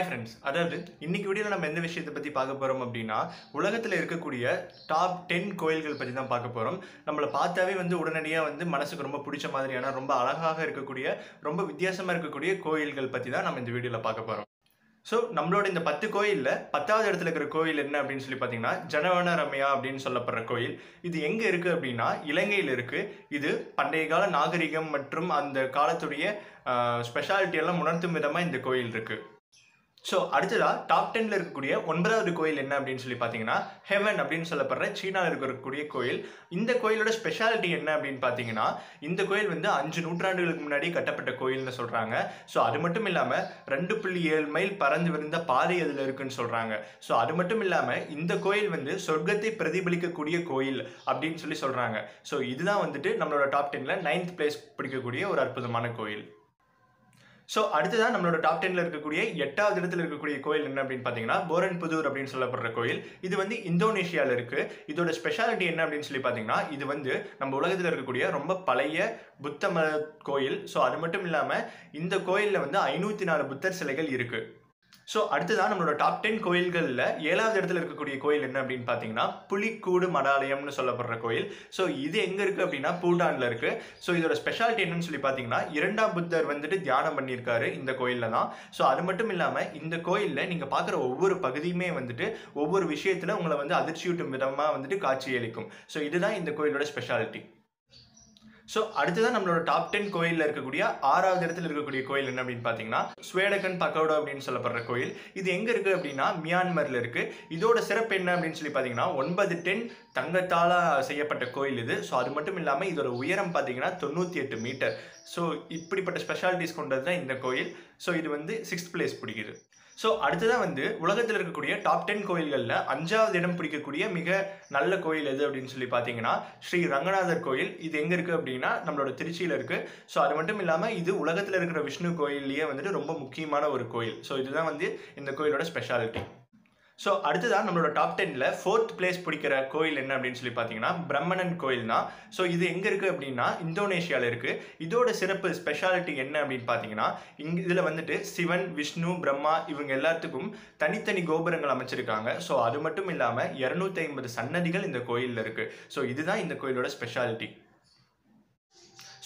Hi friends அதாவது இன்னைக்கு வீடியோவில் நம்ம எந்த விஷயத்தை பற்றி பார்க்க போகிறோம் அப்படின்னா உலகத்தில் இருக்கக்கூடிய டாப் டென் கோயில்கள் பற்றி தான் பார்க்க போகிறோம் நம்மளை பார்த்தாவே வந்து உடனடியாக வந்து மனசுக்கு ரொம்ப பிடிச்ச மாதிரியான ரொம்ப அழகாக இருக்கக்கூடிய ரொம்ப வித்தியாசமாக இருக்கக்கூடிய கோயில்கள் பற்றி தான் நம்ம இந்த வீடியோவில் பார்க்க போகிறோம் ஸோ நம்மளோட இந்த பத்து கோயிலில் பத்தாவது இடத்துல இருக்கிற கோயில் என்ன அப்படின்னு சொல்லி பார்த்தீங்கன்னா ஜனவன ரம்யா அப்படின்னு சொல்லப்படுற கோயில். இது எங்கே இருக்குது அப்படின்னா இலங்கையில் இருக்குது இது பண்டைய கால நாகரிகம் மற்றும் அந்த காலத்துடைய ஸ்பெஷாலிட்டி எல்லாம் உணர்த்தும் விதமாக இந்த கோயில் இருக்குது ஸோ அடுத்ததாக டாப் டென்ல இருக்கக்கூடிய ஒன்பதாவது கோயில் என்ன அப்படின்னு சொல்லி பார்த்தீங்கன்னா ஹெவன் அப்படின்னு சொல்லப்படுற சீனாவில் இருக்கக்கூடிய கோயில். இந்த கோயிலோட ஸ்பெஷாலிட்டி என்ன அப்படின்னு பார்த்தீங்கன்னா இந்த கோயில் வந்து அஞ்சு நூற்றாண்டுகளுக்கு முன்னாடி கட்டப்பட்ட கோயில்னு சொல்கிறாங்க ஸோ அது மட்டும் இல்லாமல் ரெண்டு புள்ளி ஏழு மைல் பறந்து விருந்த பாதை அதில் இருக்குன்னு சொல்கிறாங்க ஸோ அது மட்டும் இல்லாமல் இந்த கோயில் வந்து சொர்க்கத்தை பிரதிபலிக்கக்கூடிய கோயில் அப்படின்னு சொல்லி சொல்கிறாங்க ஸோ இதுதான் வந்துட்டு நம்மளோட டாப் டென்னில் நைன்த் பிளேஸ் பிடிக்கக்கூடிய ஒரு அற்புதமான கோயில். ஸோ அடுத்ததான் நம்மளோட டாப் டென்ல இருக்கக்கூடிய எட்டாவது இடத்துல இருக்கக்கூடிய கோயில் என்ன அப்படின்னு பார்த்தீங்கன்னா போரன் புதூர் அப்படின்னு சொல்லப்படுற கோயில். இது வந்து இந்தோனேஷியாவில் இருக்கு. இதோட ஸ்பெஷாலிட்டி என்ன அப்படின்னு சொல்லி பார்த்தீங்கன்னா இது வந்து நம்ம உலகத்தில் இருக்கக்கூடிய ரொம்ப பழைய புத்த மத கோயில். ஸோ அது மட்டும் இல்லாமல் இந்த கோயிலில் வந்து ஐநூற்றி நாலு புத்தர் சிலைகள் இருக்குது ஸோ அடுத்ததான் நம்மளோட டாப் டென் கோயில்களில் ஏழாவது இடத்துல இருக்கக்கூடிய கோயில் என்ன அப்படின்னு பார்த்தீங்கன்னா புலிக்கூடு மடாலயம்னு சொல்லப்படுற கோயில். ஸோ இது எங்கே இருக்குது அப்படின்னா பூட்டானில் இருக்குது ஸோ இதோட ஸ்பெஷாலிட்டி என்னன்னு சொல்லி பார்த்தீங்கன்னா இரண்டாம் புத்தர் வந்துட்டு தியானம் பண்ணியிருக்காரு இந்த கோயிலில் தான். ஸோ அது மட்டும் இல்லாமல் இந்த கோயிலில் நீங்கள் பார்க்குற ஒவ்வொரு பகுதியுமே வந்துட்டு ஒவ்வொரு விஷயத்தில் உங்களை வந்து அதிர்ச்சியூட்டும் விதமாக வந்துட்டு காட்சியளிக்கும். ஸோ இதுதான் இந்த கோயிலோட ஸ்பெஷாலிட்டி ஸோ அடுத்ததான் நம்மளோட டாப் டென் கோயிலில் இருக்கக்கூடிய ஆறாவது இடத்துல இருக்கக்கூடிய கோயில் என்ன அப்படின்னு பார்த்தீங்கன்னா ஸ்வேடகன் பக்கோடா அப்படின்னு சொல்லப்படுற கோயில். இது எங்கே இருக்குது அப்படின்னா மியான்மரில் இருக்குது இதோட சிறப்பு என்ன அப்படின்னு சொல்லி பார்த்தீங்கன்னா ஒன்பது டென் தங்கத்தால் செய்யப்பட்ட கோயில் இது. ஸோ அது மட்டும் இல்லாமல் இதோட உயரம் பார்த்தீங்கன்னா தொண்ணூற்றி எட்டு மீட்டர் ஸோ இப்படிப்பட்ட ஸ்பெஷாலிட்டிஸ் கொண்டது தான் இந்த கோயில். ஸோ இது வந்து சிக்ஸ்த் பிளேஸ் பிடிக்குது. ஸோ அடுத்ததாக வந்து உலகத்தில் இருக்கக்கூடிய டாப் டென் கோயில்களில் அஞ்சாவது இடம் பிடிக்கக்கூடிய மிக நல்ல கோயில் எது அப்படின்னு சொல்லி பார்த்தீங்கன்னா ஸ்ரீ ரங்கநாதர் கோயில். இது எங்கே இருக்குது அப்படின்னா நம்மளோட திருச்சியில் இருக்குது ஸோ அது மட்டும் இல்லாமல் இது உலகத்தில் இருக்கிற விஷ்ணு கோயில்லையே வந்துட்டு ரொம்ப முக்கியமான ஒரு கோயில். ஸோ இதுதான் வந்து இந்த கோயிலோட ஸ்பெஷாலிட்டி ஸோ அடுத்ததான் நம்மளோட டாப் டென்னில் ஃபோர்த் பிளேஸ் பிடிக்கிற கோயில் என்ன அப்படின்னு சொல்லி பார்த்தீங்கன்னா பிரம்மணன் கோயில் தான் ஸோ இது எங்கே இருக்குது அப்படின்னா இந்தோனேஷியாவில் இருக்குது இதோட சிறப்பு ஸ்பெஷாலிட்டி என்ன அப்படின்னு பார்த்தீங்கன்னா இங்கே இதில் வந்துட்டு சிவன் விஷ்ணு பிரம்மா இவங்க எல்லாத்துக்கும் தனித்தனி கோபுரங்கள் அமைச்சிருக்காங்க. ஸோ அது மட்டும் இல்லாமல் இரநூத்தி ஐம்பது சன்னதிகள் இந்த கோயிலில் இருக்குது ஸோ இதுதான் இந்த கோயிலோட ஸ்பெஷாலிட்டி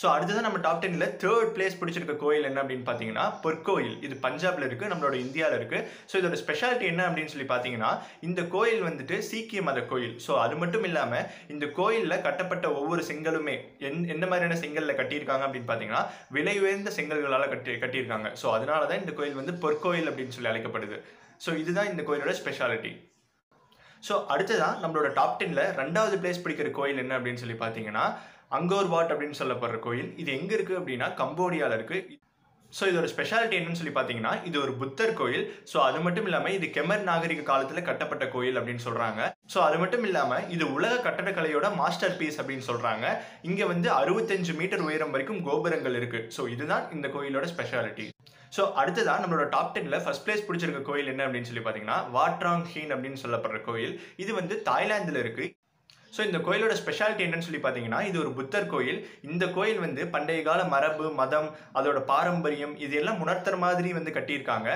ஸோ அடுத்ததான் நம்ம டாப் டென்னில் தேர்ட் பிளேஸ் பிடிச்சிருக்க கோயில் என்ன அப்படின்னு பார்த்தீங்கன்னா பொற்கோயில் இது பஞ்சாப்ல இருக்குது நம்மளோட இந்தியாவில் இருக்குது ஸோ இதோட ஸ்பெஷாலிட்டி என்ன அப்படின்னு சொல்லி பார்த்தீங்கன்னா இந்த கோயில் வந்துட்டு சீக்கிய மத கோயில். ஸோ அது மட்டும் இல்லாமல் இந்த கோயிலில் கட்டப்பட்ட ஒவ்வொரு செங்கலுமே என் எந்த மாதிரியான செங்கலில் கட்டியிருக்காங்க அப்படின்னு பார்த்தீங்கன்னா விலை உயர்ந்த செங்கல்களால் கட்டி கட்டியிருக்காங்க. ஸோ அதனால தான் இந்த கோயில் வந்து பொற்கோயில் அப்படின்னு சொல்லி அழைக்கப்படுது. ஸோ இதுதான் இந்த கோயிலோட ஸ்பெஷாலிட்டி ஸோ அடுத்ததான் நம்மளோட டாப் டென்னில் ரெண்டாவது பிளேஸ் பிடிக்கிற கோயில் என்ன அப்படின்னு சொல்லி பார்த்தீங்கன்னா அங்கோர் வாட் அப்படின்னு சொல்லப்படுற கோயில். இது எங்கே இருக்குது அப்படின்னா கம்போடியாவில் இருக்குது ஸோ இதோட ஸ்பெஷாலிட்டி என்னன்னு சொல்லி பார்த்தீங்கன்னா இது ஒரு புத்தர் கோயில். ஸோ அது மட்டும் இல்லாமல் இது கெமர் நாகரிக காலத்தில் கட்டப்பட்ட கோயில் அப்படின்னு சொல்கிறாங்க ஸோ அது மட்டும் இல்லாமல் இது உலக கட்டடக்கலையோட மாஸ்டர் பீஸ் அப்படின்னு சொல்கிறாங்க இங்கே வந்து அறுபத்தஞ்சு மீட்டர் உயரம் வரைக்கும் கோபுரங்கள் இருக்குது ஸோ இதுதான் இந்த கோயிலோட ஸ்பெஷாலிட்டி ஸோ அடுத்ததான் நம்மளோட டாப் டென்ல ஃபர்ஸ்ட் பிளேஸ் பிடிச்சிருக்க கோயில் என்ன அப்படின்னு சொல்லி பார்த்தீங்கன்னா வாட்ராங் ஹீன் அப்படின்னு சொல்லப்படுற கோயில். இது வந்து தாய்லாந்தில் இருக்கு. ஸோ இந்த கோயிலோட ஸ்பெஷாலிட்டி என்னன்னு சொல்லி பார்த்தீங்கன்னா இது ஒரு புத்தர் கோயில். இந்த கோயில் வந்து பண்டைய கால மரபு மதம் அதோட பாரம்பரியம் இது எல்லாம் உணர்த்துற மாதிரி வந்து கட்டியிருக்காங்க.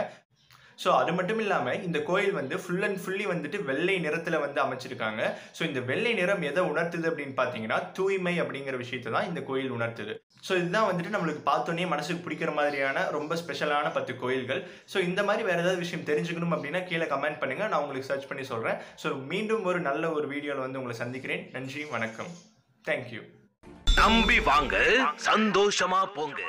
ஸோ அது மட்டும் இல்லாமல் இந்த கோயில் வந்து ஃபுல் அண்ட் ஃபுல்லி வந்துட்டு வெள்ளை நிறத்தில் வந்து அமைச்சிருக்காங்க. ஸோ இந்த வெள்ளை நிறம் எதை உணர்த்துது அப்படின்னு பார்த்தீங்கன்னா தூய்மை அப்படிங்கிற விஷயத்தை தான் இந்த கோயில் உணர்த்துது. ஸோ இதுதான் வந்துட்டு நம்மளுக்கு பார்த்தோன்னே மனசுக்கு பிடிக்கிற மாதிரியான ரொம்ப ஸ்பெஷலான பத்து கோயில்கள். ஸோ இந்த மாதிரி வேறு ஏதாவது விஷயம் தெரிஞ்சுக்கணும் அப்படின்னா கீழே கமெண்ட் பண்ணுங்கள் நான் உங்களுக்கு சர்ச் பண்ணி சொல்கிறேன் ஸோ மீண்டும் ஒரு நல்ல ஒரு வீடியோவில் வந்து உங்களை சந்திக்கிறேன். நன்றி வணக்கம். தேங்க்யூ நம்பி வாங்க சந்தோஷமா போங்க.